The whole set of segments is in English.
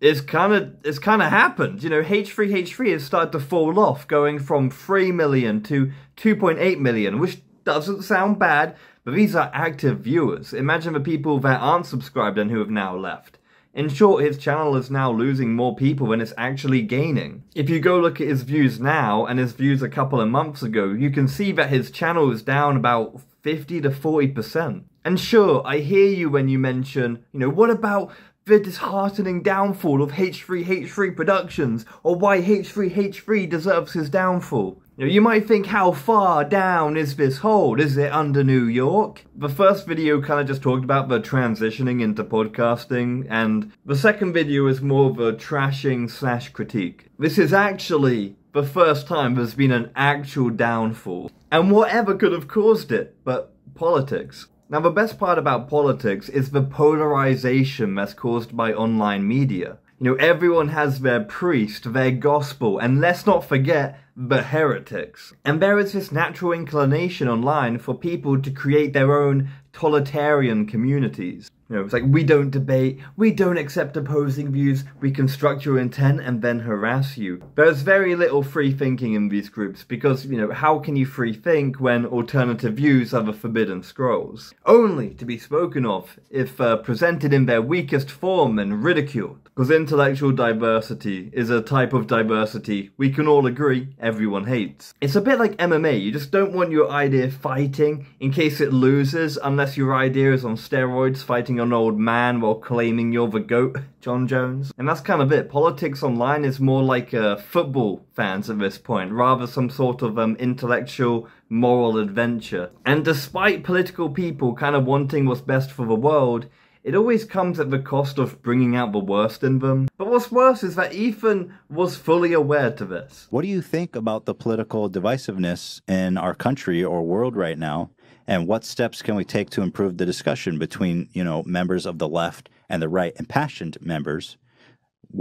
it's kind of it's kind of happened. You know, H3H3 has started to fall off, going from 3 million to 2.8 million, which doesn't sound bad, but these are active viewers. Imagine the people that aren't subscribed and who have now left. In short, his channel is now losing more people than it's actually gaining. If you go look at his views now and his views a couple of months ago, you can see that his channel is down about 50 to 40%. And sure, I hear you when you mention, you know, what about the disheartening downfall of H3H3 Productions, or why H3H3 deserves his downfall. You, you might think, how far down is this hole? Is it under New York? The first video kind of just talked about the transitioning into podcasting, and the second video is more of a trashing slash critique. This is actually the first time there's been an actual downfall. And whatever could have caused it, but politics. Now, the best part about politics is the polarization that's caused by online media. You know, everyone has their priest, their gospel, and let's not forget the heretics. And there is this natural inclination online for people to create their own totalitarian communities. You know, it's like we don't debate, we don't accept opposing views, we construct your intent and then harass you. There's very little free thinking in these groups because, you know, how can you free think when alternative views are the forbidden scrolls? Only to be spoken of if uh, presented in their weakest form and ridiculed. Because intellectual diversity is a type of diversity we can all agree everyone hates. It's a bit like MMA, you just don't want your idea fighting in case it loses unless your idea is on steroids fighting an old man while claiming you're the GOAT, Jon Jones. And that's kind of it. Politics online is more like uh, football fans at this point, rather some sort of um, intellectual moral adventure. And despite political people kind of wanting what's best for the world, it always comes at the cost of bringing out the worst in them. But what's worse is that Ethan was fully aware to this. What do you think about the political divisiveness in our country or world right now? And what steps can we take to improve the discussion between, you know, members of the left and the right, impassioned members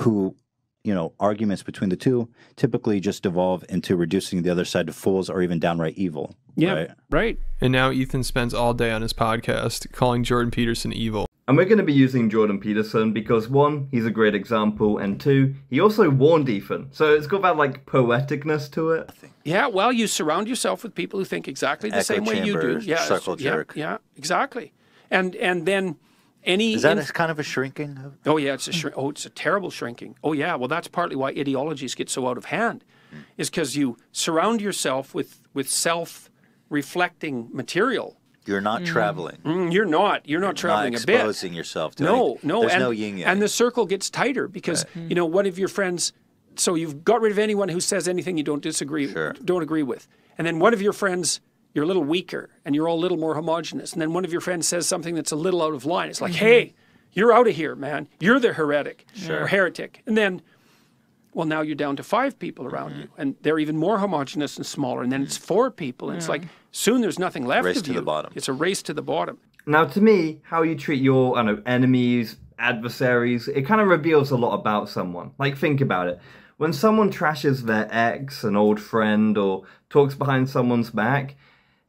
who you know, arguments between the two typically just devolve into reducing the other side to fools or even downright evil. Yeah, right. right. And now Ethan spends all day on his podcast calling Jordan Peterson evil. And we're going to be using Jordan Peterson because one, he's a great example, and two, he also warned Ethan. So it's got that like poeticness to it. Yeah, well, you surround yourself with people who think exactly the Echo same way you do. Yeah, circle yeah, jerk. Yeah, exactly. And and then any is that kind of a shrinking? Of... Oh yeah, it's a shr- oh it's a terrible shrinking. Oh yeah, well that's partly why ideologies get so out of hand, mm. is because you surround yourself with with self reflecting material you're not mm. traveling. Mm, you're not. You're not you're traveling not a bit. exposing yourself to no, any, no. There's and, no yin yang. And the circle gets tighter because right. you know one of your friends. So you've got rid of anyone who says anything you don't disagree, sure. don't agree with, and then one of your friends, you're a little weaker, and you're all a little more homogenous, and then one of your friends says something that's a little out of line. It's like, mm-hmm. hey, you're out of here, man. You're the heretic sure. or heretic, and then well, now you're down to five people around mm-hmm. you, and they're even more homogenous and smaller. And then it's four people, and yeah. it's like soon there's nothing left race of to you. the bottom. It's a race to the bottom. Now, to me, how you treat your I know enemies, adversaries, it kind of reveals a lot about someone. Like, think about it. When someone trashes their ex, an old friend, or talks behind someone's back,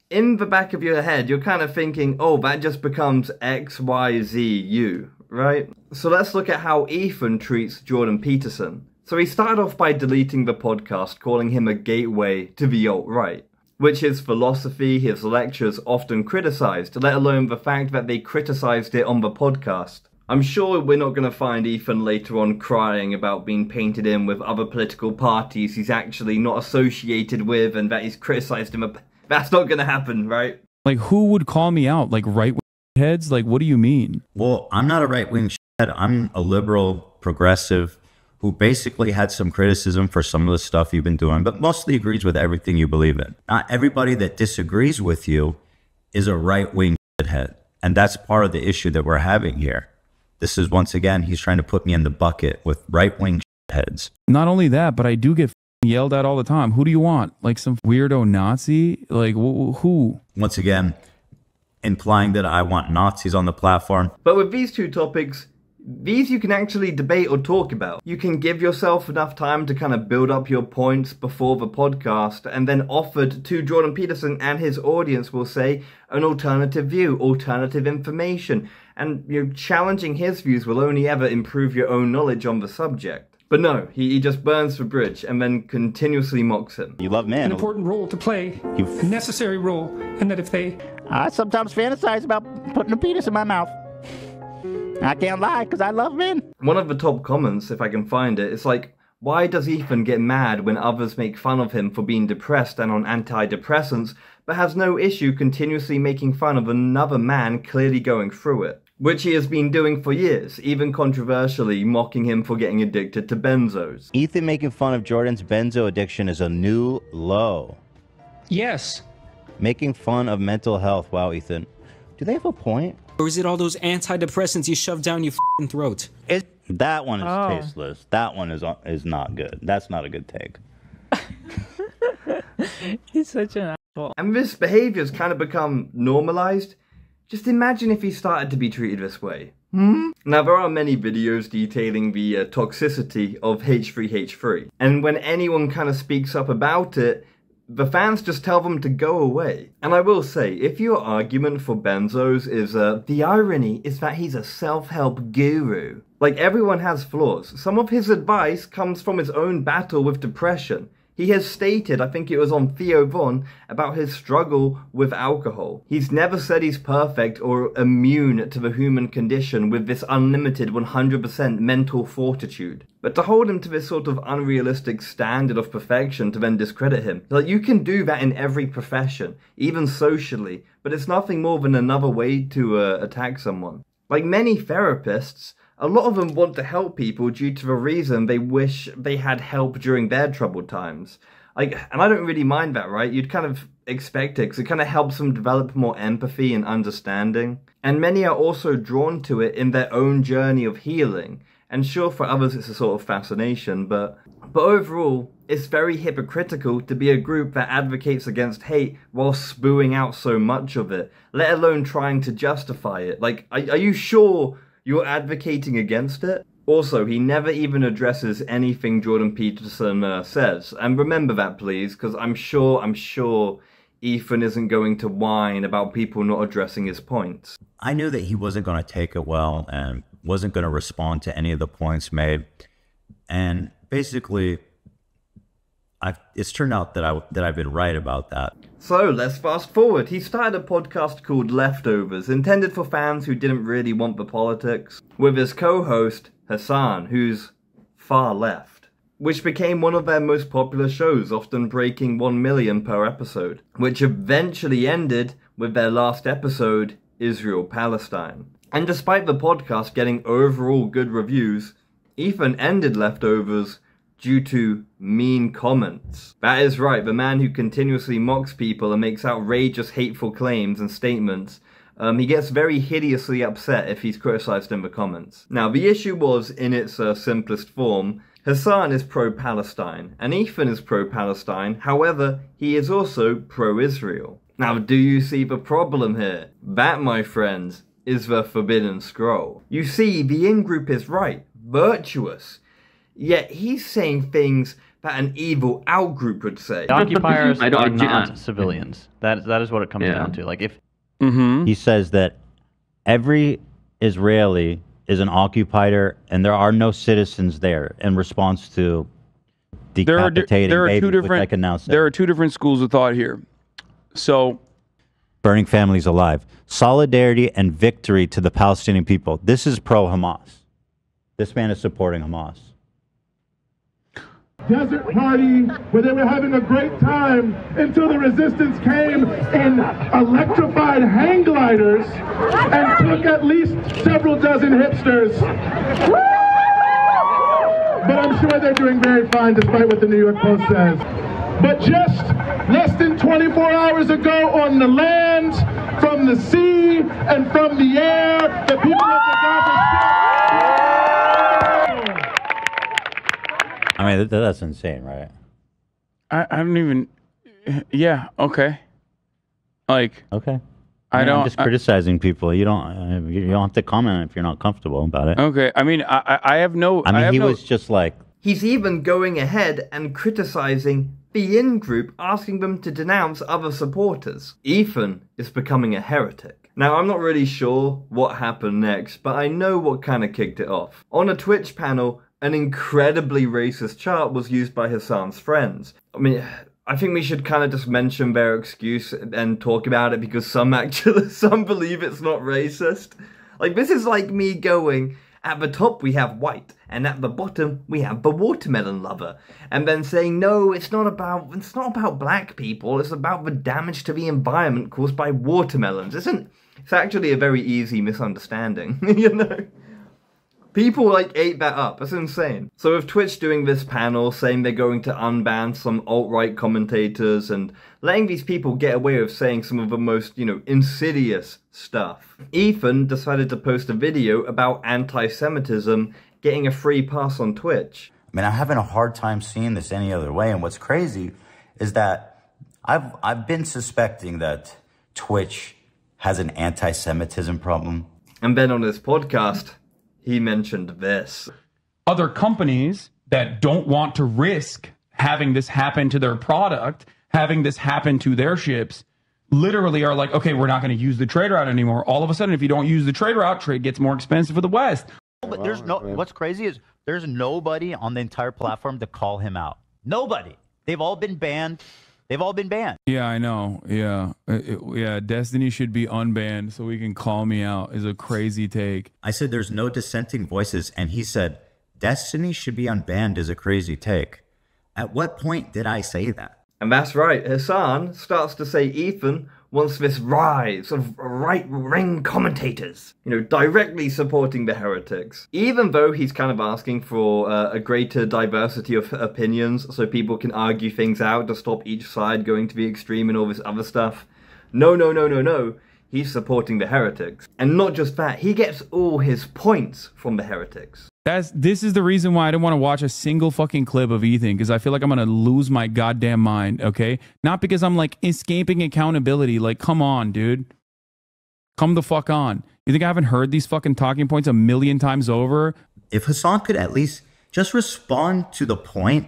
in the back of your head, you're kind of thinking, oh, that just becomes X, Y, Z, you, right? So let's look at how Ethan treats Jordan Peterson. So he started off by deleting the podcast, calling him a gateway to the alt-right, which his philosophy, his lectures often criticized, let alone the fact that they criticized it on the podcast. I'm sure we're not going to find Ethan later on crying about being painted in with other political parties he's actually not associated with and that he's criticized him. That's not going to happen, right? Like, who would call me out? Like, right heads? Like, what do you mean? Well, I'm not a right wing I'm a liberal, progressive, who basically had some criticism for some of the stuff you've been doing, but mostly agrees with everything you believe in. Not everybody that disagrees with you is a right wing head. And that's part of the issue that we're having here. This is once again, he's trying to put me in the bucket with right wing heads. Not only that, but I do get yelled at all the time. Who do you want? Like some weirdo Nazi? Like wh- who? Once again, implying that I want Nazis on the platform. But with these two topics, These you can actually debate or talk about. You can give yourself enough time to kind of build up your points before the podcast and then offered to Jordan Peterson and his audience will say an alternative view, alternative information, and you know, challenging his views will only ever improve your own knowledge on the subject. But no, he, he just burns the bridge and then continuously mocks him. You love men. An important role to play, You- a necessary role, and that if they I sometimes fantasize about putting a penis in my mouth. I can't lie because I love men. One of the top comments, if I can find it, is like, why does Ethan get mad when others make fun of him for being depressed and on antidepressants, but has no issue continuously making fun of another man clearly going through it? Which he has been doing for years, even controversially mocking him for getting addicted to benzos. Ethan making fun of Jordan's benzo addiction is a new low. yes, Making fun of mental health. Wow, Ethan. Do they have a point? Or is it all those antidepressants you shove down your fing throat? It, that one is Oh. tasteless. That one is is not good. That's not a good take. He's such an asshole. And this behaviour's kind of become normalised. Just imagine if he started to be treated this way. Hmm? Now, there are many videos detailing the uh, toxicity of H3H3, and when anyone kind of speaks up about it, the fans just tell them to go away. And I will say, if your argument for benzos is uh, the irony is that he's a self help guru, like everyone has flaws. Some of his advice comes from his own battle with depression. He has stated, I think it was on Theo Von, about his struggle with alcohol. He's never said he's perfect or immune to the human condition with this unlimited 100% mental fortitude. But to hold him to this sort of unrealistic standard of perfection to then discredit him, like you can do that in every profession, even socially, but it's nothing more than another way to uh, attack someone. Like many therapists, a lot of them want to help people due to the reason they wish they had help during their troubled times. Like, and I don't really mind that, right? You'd kind of expect it because it kind of helps them develop more empathy and understanding. And many are also drawn to it in their own journey of healing. And sure, for others it's a sort of fascination, but but overall, it's very hypocritical to be a group that advocates against hate while spewing out so much of it, let alone trying to justify it. Like, are, are you sure you're advocating against it? Also, he never even addresses anything Jordan Peterson uh, says. And remember that, please, because I'm sure, I'm sure Ethan isn't going to whine about people not addressing his points. I knew that he wasn't going to take it well and wasn't going to respond to any of the points made. And basically, I've, it's turned out that I that I've been right about that. So let's fast forward. He started a podcast called Leftovers, intended for fans who didn't really want the politics, with his co host, Hassan, who's far left, which became one of their most popular shows, often breaking 1 million per episode, which eventually ended with their last episode, Israel Palestine. And despite the podcast getting overall good reviews, Ethan ended Leftovers due to mean comments. That is right, the man who continuously mocks people and makes outrageous, hateful claims and statements. Um, he gets very hideously upset if he's criticized in the comments. Now, the issue was, in its uh, simplest form, Hassan is pro Palestine, and Ethan is pro Palestine, however, he is also pro Israel. Now, do you see the problem here? That, my friends, is the Forbidden Scroll. You see, the in group is right, virtuous. Yet he's saying things that an evil out group would say. The occupiers I don't- are I- not civilians. That that is what it comes Yeah. down to. Like if Mm-hmm. He says that every Israeli is an occupier and there are no citizens there in response to there are there are babies, two which I different can now say. there are two different schools of thought here. So burning families alive. Solidarity and victory to the Palestinian people. This is pro Hamas. This man is supporting Hamas. Desert party where they were having a great time until the resistance came in electrified hang gliders and took at least several dozen hipsters. But I'm sure they're doing very fine despite what the New York Post says. But just less than 24 hours ago on the land, from the sea, and from the air, the people of the Gaza I mean, that, that's insane, right? I, I don't even. Yeah. Okay. Like Okay. I I'm don't. just I- criticizing people. You don't. Uh, you don't have to comment if you're not comfortable about it. okay. I mean, I, I I have no. I mean, have he no, was just like, He's even going ahead and criticizing the in group, asking them to denounce other supporters. Ethan is becoming a heretic. Now, I'm not really sure what happened next, but I know what kind of kicked it off. On a Twitch panel, an incredibly racist chart was used by Hassan's friends. I mean, I think we should kind of just mention their excuse and talk about it because some actually, some believe it's not racist. Like, this is like me going, at the top we have white, and at the bottom we have the watermelon lover, and then saying no, it's not about it's not about black people. It's about the damage to the environment caused by watermelons. Isn't it's actually a very easy misunderstanding, you know? People like ate that up. That's insane. So with Twitch doing this panel saying they're going to unban some alt-right commentators and letting these people get away with saying some of the most, you know, insidious stuff. Ethan decided to post a video about anti-Semitism getting a free pass on Twitch. I mean, I'm having a hard time seeing this any other way. And what's crazy is that I've I've been suspecting that Twitch has an anti-Semitism problem. And then on this podcast, he mentioned this. other companies that don't want to risk having this happen to their product, having this happen to their ships, literally are like, okay, we're not going to use the trade route anymore. All of a sudden, if you don't use the trade route, trade gets more expensive for the West. But there's no. What's crazy is there's nobody on the entire platform to call him out. Nobody. They've all been banned. They've all been banned. Yeah, I know. Yeah. It- yeah. Destiny should be unbanned so we can call me out is a crazy take. I said there's no dissenting voices, and he said Destiny should be unbanned is a crazy take. At what point did I say that? And that's right, Hassan starts to say Ethan wants this rise of right wing commentators, you know, directly supporting the heretics. Even though he's kind of asking for uh, a greater diversity of opinions so people can argue things out to stop each side going to the extreme and all this other stuff. No, no, no, no, no. He's supporting the heretics. And not just that, he gets all his points from the heretics. That's this is the reason why I don't want to watch a single fucking clip of Ethan because I feel like I'm gonna lose my goddamn mind. Okay, not because I'm like escaping accountability. Like, come on, dude, come the fuck on. You think I haven't heard these fucking talking points a million times over? If Hassan could at least just respond to the point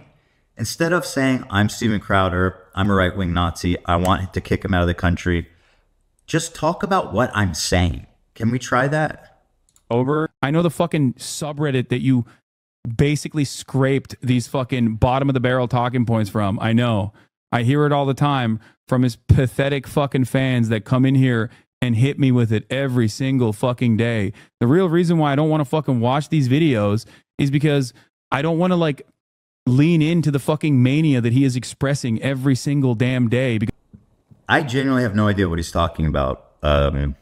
instead of saying, I'm Steven Crowder, I'm a right wing Nazi, I want to kick him out of the country, just talk about what I'm saying. Can we try that? Over. I know the fucking subreddit that you basically scraped these fucking bottom of the barrel talking points from. I know. I hear it all the time from his pathetic fucking fans that come in here and hit me with it every single fucking day. The real reason why I don't want to fucking watch these videos is because I don't want to like lean into the fucking mania that he is expressing every single damn day because I genuinely have no idea what he's talking about. Um,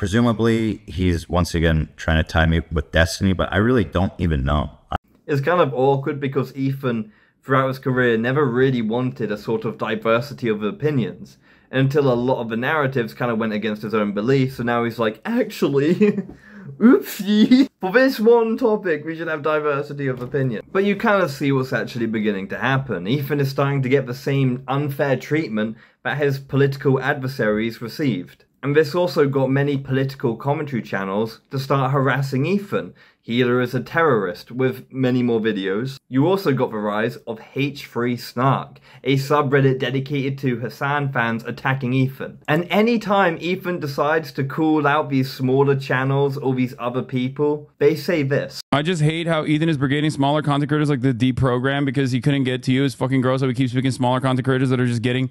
presumably, he's once again trying to tie me with Destiny, but I really don't even know. It's kind of awkward because Ethan, throughout his career, never really wanted a sort of diversity of opinions until a lot of the narratives kind of went against his own beliefs. So now he's like, actually, oopsie. For this one topic, we should have diversity of opinion. But you kind of see what's actually beginning to happen. Ethan is starting to get the same unfair treatment that his political adversaries received. And this also got many political commentary channels to start harassing Ethan. He either is a terrorist with many more videos. You also got the rise of H3 Snark, a subreddit dedicated to Hassan fans attacking Ethan. And anytime Ethan decides to call out these smaller channels or these other people, they say this. I just hate how Ethan is brigading smaller content creators like the deprogram because he couldn't get to you. It's fucking gross how he keeps picking smaller content creators that are just getting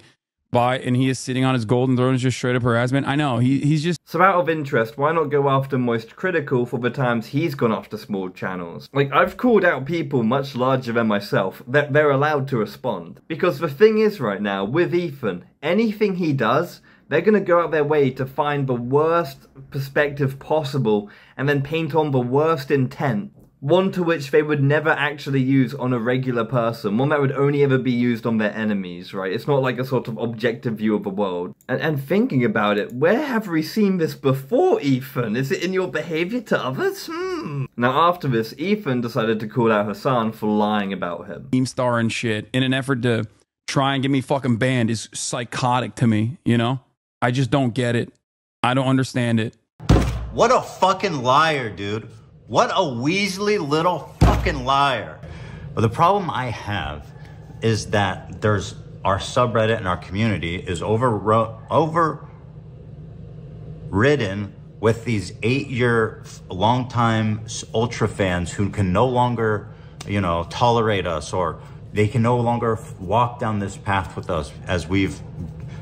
by and he is sitting on his golden throne is just straight up harassment. I know. He he's just So out of interest, why not go after Moist Critikal for the times he's gone after small channels? Like, I've called out people much larger than myself that they're allowed to respond. Because the thing is right now, with Ethan, anything he does, they're gonna go out their way to find the worst perspective possible and then paint on the worst intent. One to which they would never actually use on a regular person. One that would only ever be used on their enemies, right? It's not like a sort of objective view of the world. And, and thinking about it, where have we seen this before, Ethan? Is it in your behavior to others? Hmm. Now, after this, Ethan decided to call out Hassan for lying about him. Team star and shit in an effort to try and get me fucking banned is psychotic to me, you know? I just don't get it. I don't understand it. What a fucking liar, dude. What a Weasley little fucking liar. But the problem I have is that there's our subreddit and our community is over over ridden with these eight year long time ultra fans who can no longer you know tolerate us or they can no longer walk down this path with us as we've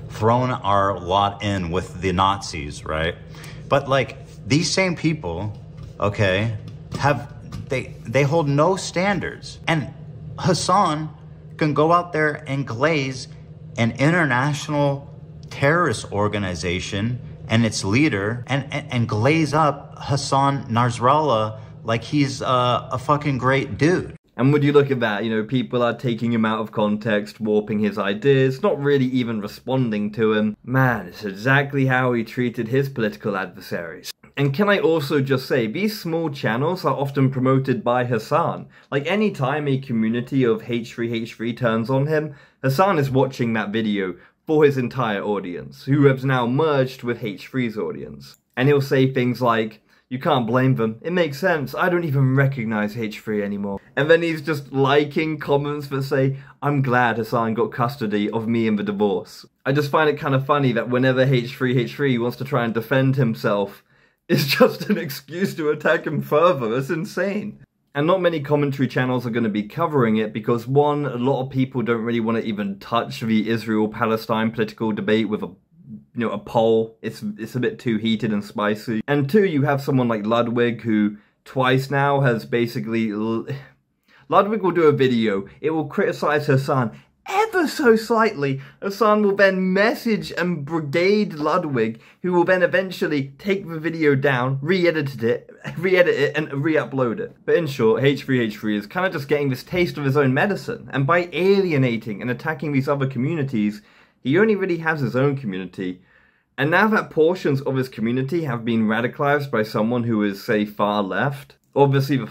thrown our lot in with the nazis right but like these same people okay have they they hold no standards and hassan can go out there and glaze an international terrorist organization and its leader and, and, and glaze up Hassan Nasrallah like he's uh, a fucking great dude. And would you look at that? You know, people are taking him out of context, warping his ideas, not really even responding to him. Man, it's exactly how he treated his political adversaries. And can I also just say, these small channels are often promoted by Hassan. Like, any time a community of H3H3 turns on him, Hassan is watching that video for his entire audience, who has now merged with H3's audience. And he'll say things like, you can't blame them. It makes sense. I don't even recognize H3 anymore. And then he's just liking comments that say, I'm glad Hassan got custody of me in the divorce. I just find it kind of funny that whenever H3H3 wants to try and defend himself, it's just an excuse to attack him further. It's insane. And not many commentary channels are going to be covering it because one, a lot of people don't really want to even touch the Israel-Palestine political debate with a you know, a poll. It's it's a bit too heated and spicy. And two, you have someone like Ludwig who twice now has basically Ludwig will do a video. It will criticize Hassan ever so slightly, Hassan will then message and brigade Ludwig, who will then eventually take the video down, re-edit it, re-edit it, and re-upload it. But in short, H3H3 is kind of just getting this taste of his own medicine, and by alienating and attacking these other communities, he only really has his own community. And now that portions of his community have been radicalized by someone who is, say, far left, obviously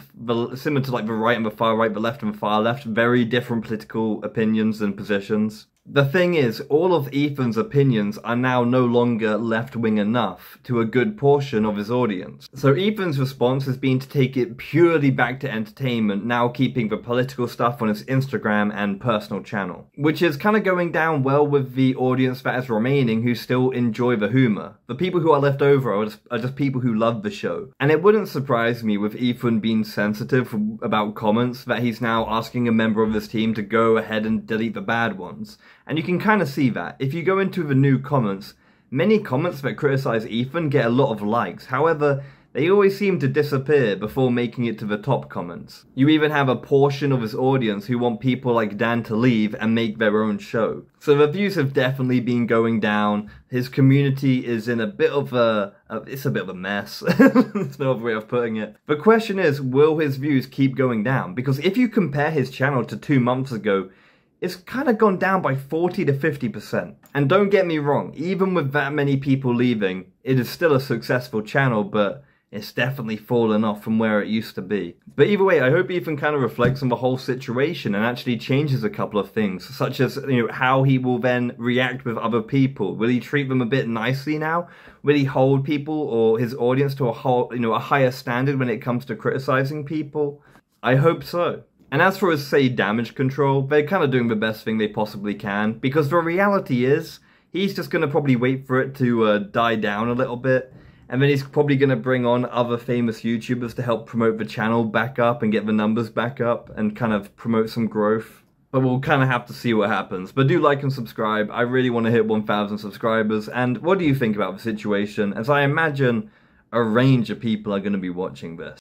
similar to like the right and the far right, the left and the far left, very different political opinions and positions. The thing is, all of Ethan's opinions are now no longer left-wing enough to a good portion of his audience. So Ethan's response has been to take it purely back to entertainment, now keeping the political stuff on his Instagram and personal channel. Which is kind of going down well with the audience that is remaining who still enjoy the humour. The people who are left over are just, are just people who love the show. And it wouldn't surprise me with Ethan being sensitive about comments that he's now asking a member of his team to go ahead and delete the bad ones and you can kind of see that. If you go into the new comments, many comments that criticize Ethan get a lot of likes. However, they always seem to disappear before making it to the top comments. You even have a portion of his audience who want people like Dan to leave and make their own show. So the views have definitely been going down. His community is in a bit of a, a it's a bit of a mess. There's no other way of putting it. The question is, will his views keep going down? Because if you compare his channel to two months ago, it's kind of gone down by 40 to 50%. And don't get me wrong, even with that many people leaving, it is still a successful channel, but it's definitely fallen off from where it used to be. But either way, I hope Ethan kind of reflects on the whole situation and actually changes a couple of things, such as, you know, how he will then react with other people. Will he treat them a bit nicely now? Will he hold people or his audience to a whole, you know, a higher standard when it comes to criticizing people? I hope so. And as for his, say, damage control, they're kind of doing the best thing they possibly can, because the reality is, he's just going to probably wait for it to uh, die down a little bit, and then he's probably going to bring on other famous YouTubers to help promote the channel back up and get the numbers back up and kind of promote some growth. But we'll kind of have to see what happens. But do like and subscribe. I really want to hit 1,000 subscribers. And what do you think about the situation? As I imagine a range of people are going to be watching this.